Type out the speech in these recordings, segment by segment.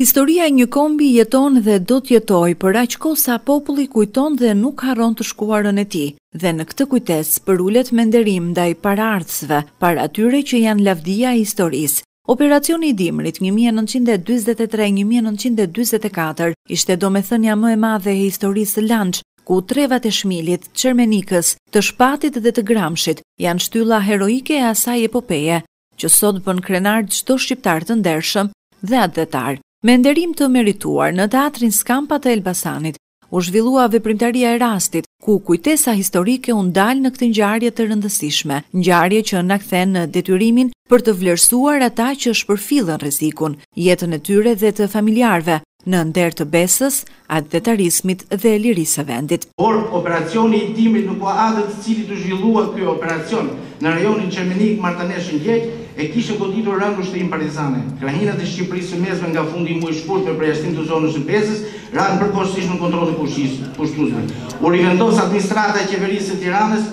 Historia e një kombi jeton dhe do të jetojë për aq kohë sa populli kujton dhe nuk harron të shkuarën e tij dhe në këtë kujtesë përulet me nderim ndaj paraardhësve, para atyre që janë lavdia e historisë. Operacioni i Dimrit një mijë e nëntëqind e dyzet e tre një mijë e nëntëqind e dyzet e katër ishte domethënia më e madhe e historisë së Lanç, ku trevat e Shmilit, Çermenikës, të Shpatit dhe të Gramshit janë shtylla heroike e asaj epopeje. që sot bën krenar çdo shqiptar të ndershëm dhe atdhetar. Me nderim të merituar, në Teatrin Skampa të Elbasanit, u zhvillua veprimtaria e rastit, ku kujtesa historike u ndal në këtë ngjarje të rëndësishme, ngjarje që na kthen në detyrimin për të vlerësuar ata që shpërfillën rrezikun, jetën e tyre dhe të familjarëve, në nder të besës, atdhetarizmit dhe lirisë së vendit. Por, operacioni i dimrit në kuadër të cilit u zhvillua ky operacion në rajonin Çermenik, Martanesh, Shëngjergj, e kishte goditur rëndë ushtrinë partizane. Krahinat e Shqipërisë së Mesme nga fundi i muajit shkurt me përjashtim të zonës së Pezës ranë përkohësisht nën kontroll të pushtuesve. U rivendos administrata e qeverisë së Tiranës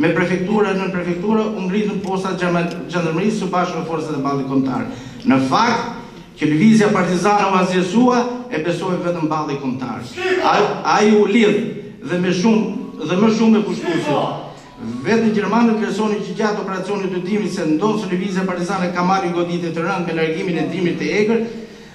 me prefektura e nënprefektura, u ngritën postat e xhandarmërisë së bashku me forcat e Ballit Kombëtar. Në fakt, Që lëvizja partizane u asgjësua e besoi vetëm Balli Kombëtar. Ai u lidh dhe më shumë me pushtuesit. Vetë gjermanët vlerësonin që gjatë operacionit të dimrit se ndonëse lëvizja partizane ka marrë një goditje të rëndë me largimin e dimrit të egër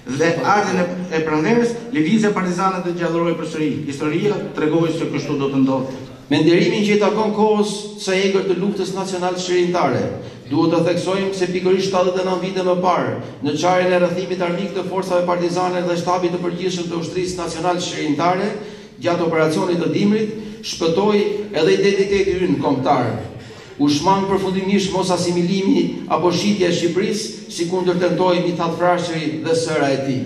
dhe ardhjen e pranverës, lëvizja partizane do të gjallërojë përsëri. Historia tregoi se kështu do të ndodhte. Me nderimin që i takon kohës së egër të luftës nacional-çlirimtare, Duhet të theksojmë se pikërisht shtatëdhjetë e nëntë vite më parë, në çarjen e rrethimit armik të forcave partizane dhe Shtabit të Përgjithshëm të Ushtrisë Nacional-Çlirimtare, gjatë Operacionit të Dimrit, shpëtoi edhe identiteti ynë kombëtar. U shmang përfundimisht mosasimilimi apo shitja e Shqipërisë, sikundër tentoi Mithat Frashëri dhe sëra e tij.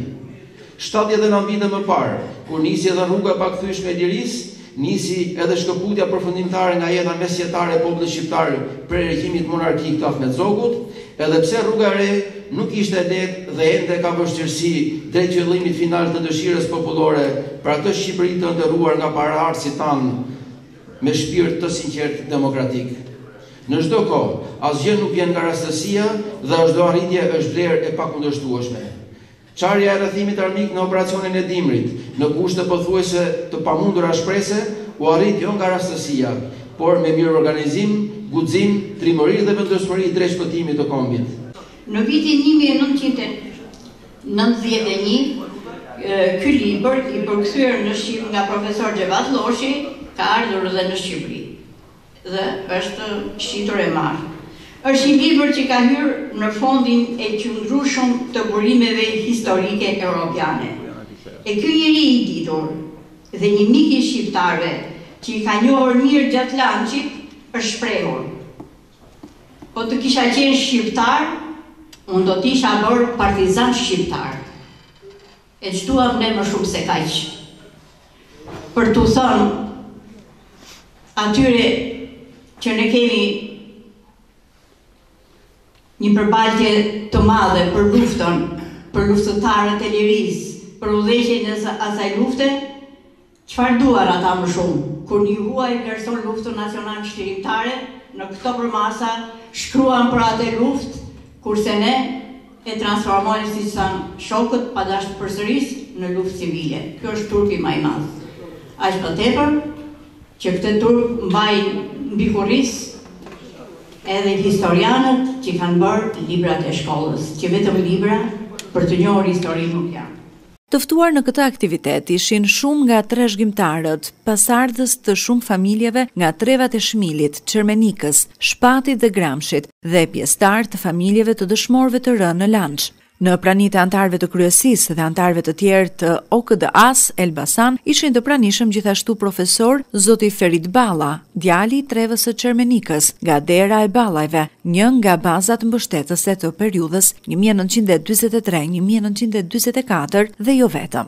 Shtatëdhjetë e nëntë vite më parë, kur nisi edhe rruga e pakthyeshme e lirisë, nisi edhe shkëputja përfundimtare nga jeta mesjetare e popullit shqiptar prej regjimit monarkik të Ahmet Zogut, edhe pse rruga e re nuk ishte e lehtë dhe ende ka vështirësi drejt qëllimit final të dëshirës popullore për atë Shqipëri të ëndërruar nga paraardhësit tanë me shpirt të sinqertë demokratik. Në çdo kohë, asgjë nuk vjen nga rastësia dhe çdo arritje është vlerë e pakundërshtueshme. Çarja e rrethimit armik në operacionin e dimrit, në kushte pothuajse të pamundura shprese, u arrit jo nga rastësia, por me mirëorganizim, guxim, trimëri dhe vendosmëri drejt shpëtimit të kombit. Në vitin një mijë e nëntëqind e nëntëdhjetë e një, ky libër, i përkthyer në shqip nga profesor Xhevat Lloshi, ka ardhur dhe në Shqipëri. dhe është shitur e marrë. Është një libër që ka hyrë në fondin e qëndrueshëm të burimeve historike europiane. E ky njeri i ditur dhe një mik i shqiptarëve që i ka njohur mirë gjatë LANÇ-it është shprehur, Po të kisha qenë shqiptar, unë do të isha bërë partizan shqiptar. E ç'duam ne më shumë se kaq për t'u thënë atyre që ne kemi një përbaltje të madhe për luftën, për luftëtarët e lirisë, për udhëheqjen e asaj lufte, Çfarë duan ata më shumë, kur një huaj vlerëson Luftën Nacional Çlirimtare në këto përmasa, shkruan për atë luftë, kurse ne e transformojmë, siç thanë shokët, pa dashtë ta përsëris, në luftë civile. Ky është turpi më i madh. Aq më tepër, që këtë turp e mbajnë mbi kurriz edhe historianët që kanë bërë librat e shkollës, që vetëm libra për të njohur historinë nuk janë. Të ftuar në këtë aktivitet ishin shumë nga trashëgimtarët, pasardhës të shumë familjeve nga trevat e Shmilit, Çermenikës, Shpatit dhe Gramshit dhe pjesëtarë të familjeve të dëshmorëve të rënë në LANÇ. Në praninë e anëtarëve të kryesisë dhe anëtarëve të tjerë të OKDA-së Elbasan ishin të pranishëm gjithashtu profesor zoti Ferit Balla, djali i trevës së Çermenikës, nga dera e Ballajve, një nga bazat mbështetëse të periudhës një mijë e nëntëqind e dyzet e tre, një mijë e nëntëqind e dyzet e katër dhe jo vetëm.